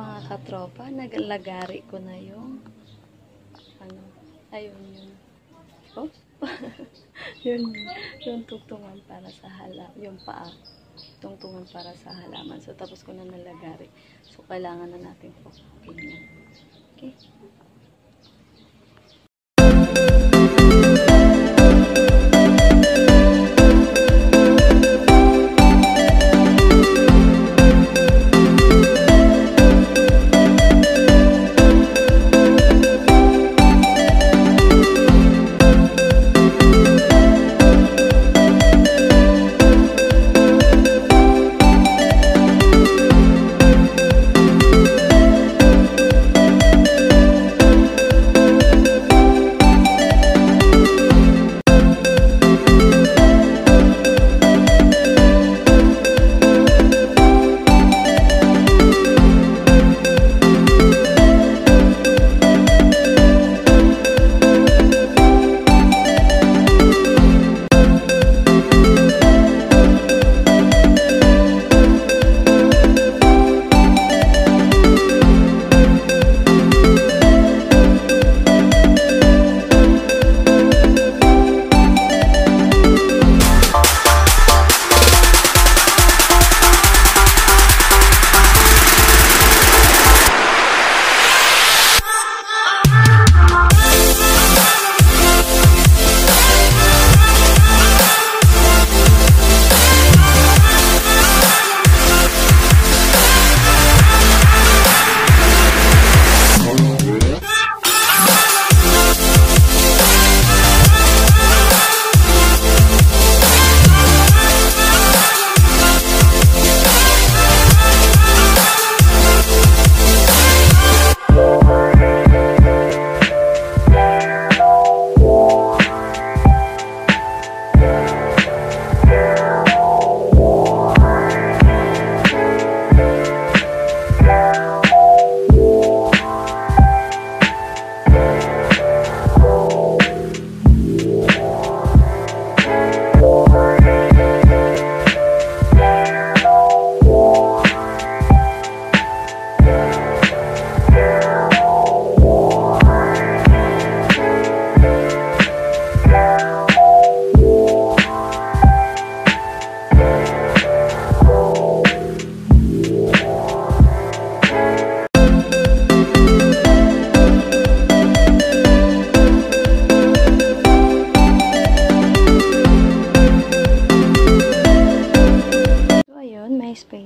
mga katropa, naglagari ko na yung ano, ayun yun. Oh? yun, yung tungtungan para sa hala, yung paa. Tungtungan para sa halaman. So, tapos ko na nalagari. So, kailangan na natin yan. Okay?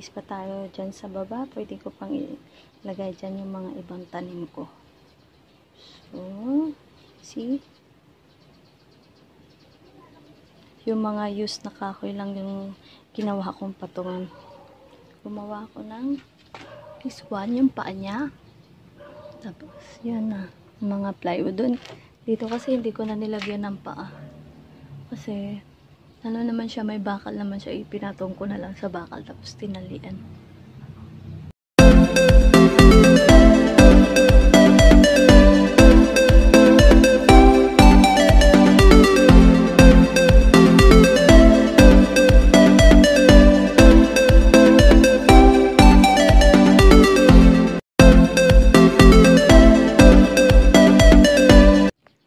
Space pa tayo dyan sa baba. Pwede ko pang ilagay dyan yung mga ibang tanim ko. So, see? Yung mga used na kahoy lang yung ginawa kong patungan. Gumawa ko ng this one, yung paa niya. Tapos, yun na. Mga plywood dun. Dito kasi hindi ko na nilagyan ng paa. Kasi, ano naman siya, may bakal naman siya. Ipinatong ko na lang sa bakal tapos tinalian.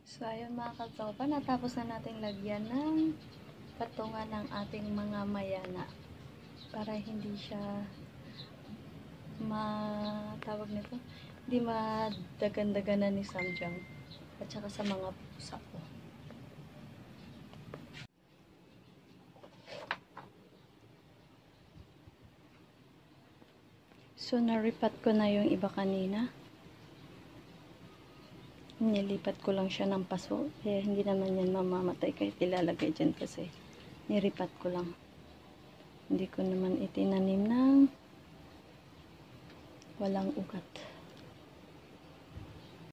So, ayun mga katropa, natapos na natin lagyan ng patungan ng ating mga mayana para hindi siya matawag nito hindi madagan-daganan ni Samjang at saka sa mga pusa ko. So, naripat ko na yung iba kanina. Nilipat ko lang siya ng paso. Kaya hindi naman yan mamamatay kahit ilalagay dyan kasi niripat ko lang. Hindi ko naman itinanim ng walang ugat.